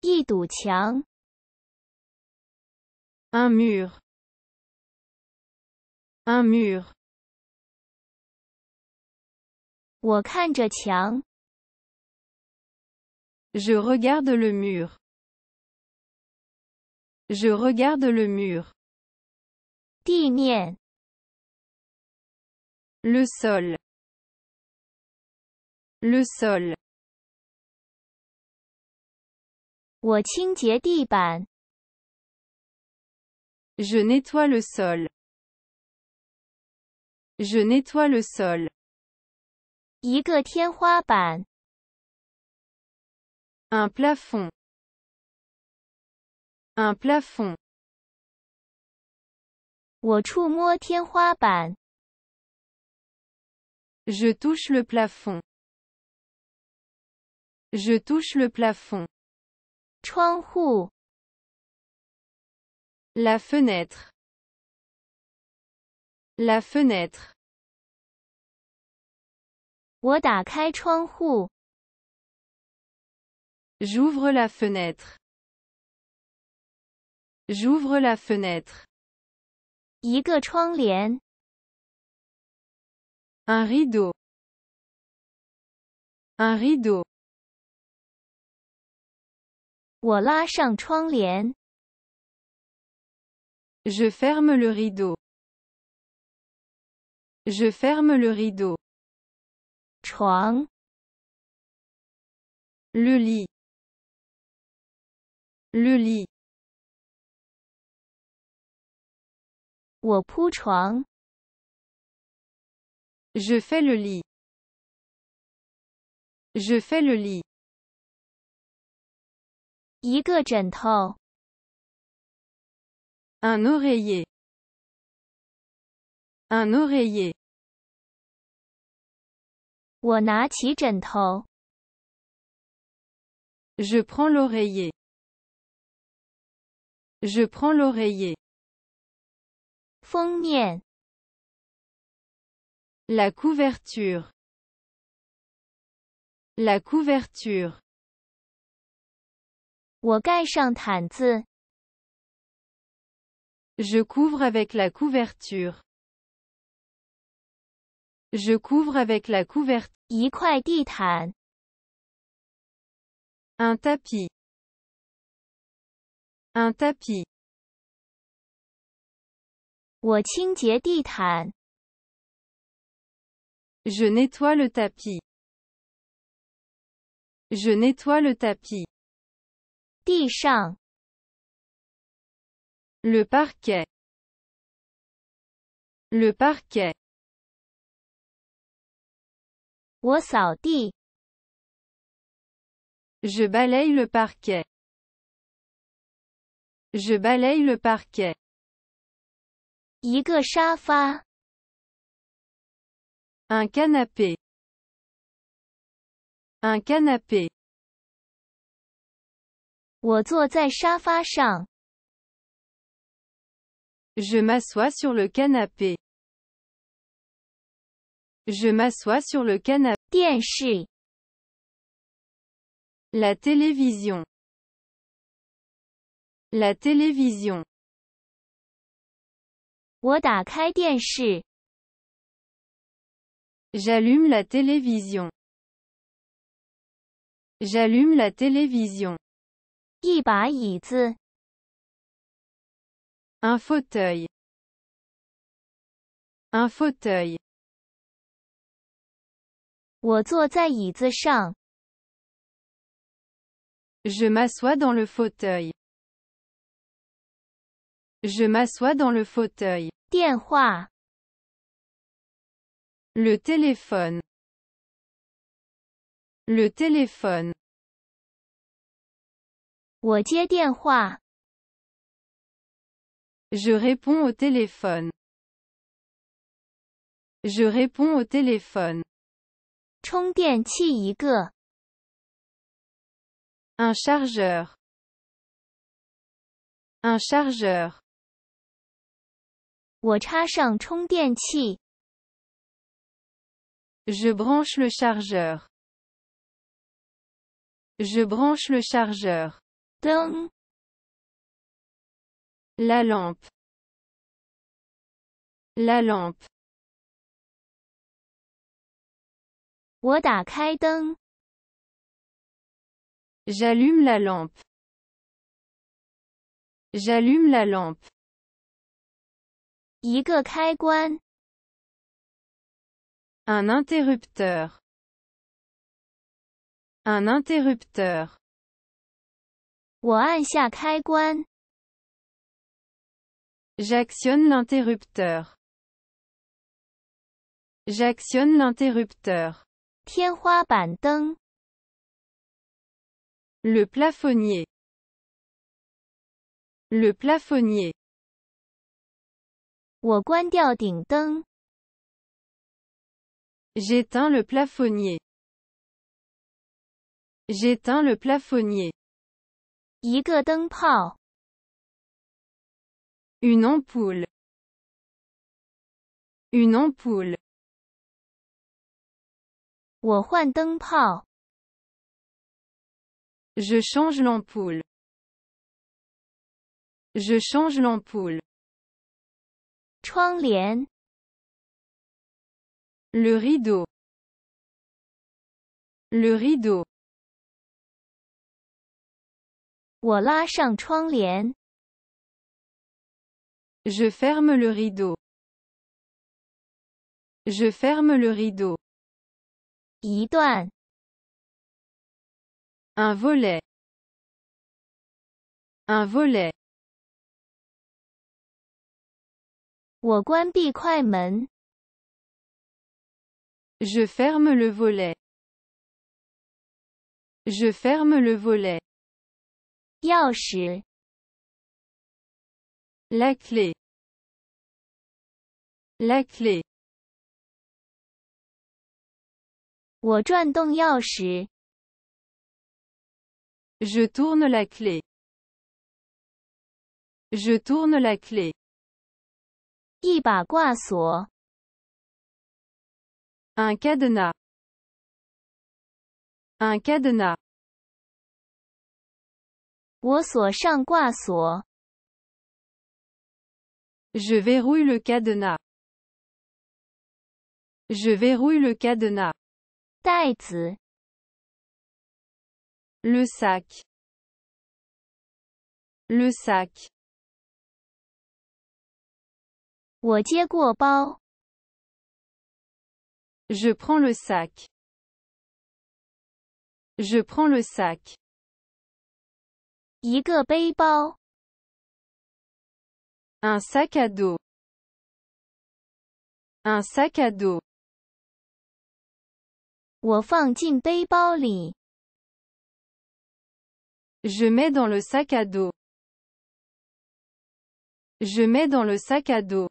一堵墙， Un mur. Un mur. 我看着墙， Je regarde le mur. Je regarde le mur. 地面， Le sol. Le sol. 我清洁地板， Je nettoie le sol. Je nettoie le sol. 一个天花板， Un plafond. Un plafond. 我触摸天花板， Je touche le plafond. Je touche le plafond. 窗户， La fenêtre. La fenêtre. 我打开窗户， J'ouvre la fenêtre. J'ouvre la fenêtre. 一个窗帘， Un rideau. Un rideau. 我拉上窗帘， Je ferme le rideau. Je ferme le rideau. 床， Le lit. Le lit. 我铺床， Je fais le lit. Je fais le lit. 一个枕头， Un oreiller. Un oreiller. 我拿起枕头， Je prends l'oreiller. Je prends l'oreiller. 封面， La couverture. La couverture. 我盖上毯子， Je couvre avec la couverture. Je couvre avec la couverture. 一块地毯， Un tapis. Un tapis. 我清洁地毯， Je nettoie le tapis. Je nettoie le tapis. 地上， Le parquet. Le parquet. 我扫地， Je balaye le parquet. Je balaye le parquet. 一个沙发， Un canapé. Un canapé. 我坐在沙发上， Je m'assois sur le canapé. Je m'assois sur le canapé. 电视， La télévision. La télévision. 我打开电视， J'allume la télévision. J'allume la télévision. 一把椅子， Un fauteuil. Un fauteuil. 我坐在椅子上， Je m'assois dans le fauteuil. Je m'assois dans le fauteuil. 电话， Le téléphone. Le téléphone. 我接电话，Je réponds au téléphone. Je réponds au téléphone. 充电器一个，Un chargeur. Un chargeur. 我插上充电器，Je branche le chargeur. Je branche le chargeur. 灯， La lampe. La lampe. 我打开灯， J'allume la lampe. J'allume la lampe. 一个开关， Un interrupteur. Un interrupteur. 我按下开关， J'actionne l'interrupteur. J'actionne l'interrupteur. 天花板灯， Le plafonnier. Le plafonnier. 我关掉顶灯， J'éteins le plafonnier. J'éteins le plafonnier. 一个灯泡， Une ampoule. Une ampoule. 我换灯泡， Je change l'ampoule. Je change l'ampoule. 窗帘， Le rideau. Le rideau. 我拉上窗帘， Je ferme le rideau. Je ferme le rideau. 一段， Un volet. Un volet. 我关闭快门， Je ferme le volet. Je ferme le volet. 钥匙， La clé. La clé. 我转动钥匙， Je tourne la clé. Je tourne la clé. 一把挂锁， Un cadenas. Un cadenas. 我锁上挂锁， Je verrouille le cadenas. Je verrouille le cadenas. 袋子， Le sac. Le sac. 我接过包， Je prends le sac. Je prends le sac. 一个背包， Un sac à dos. Un sac à dos. 我放进背包里， Je mets dans le sac à dos. Je mets dans le sac à dos.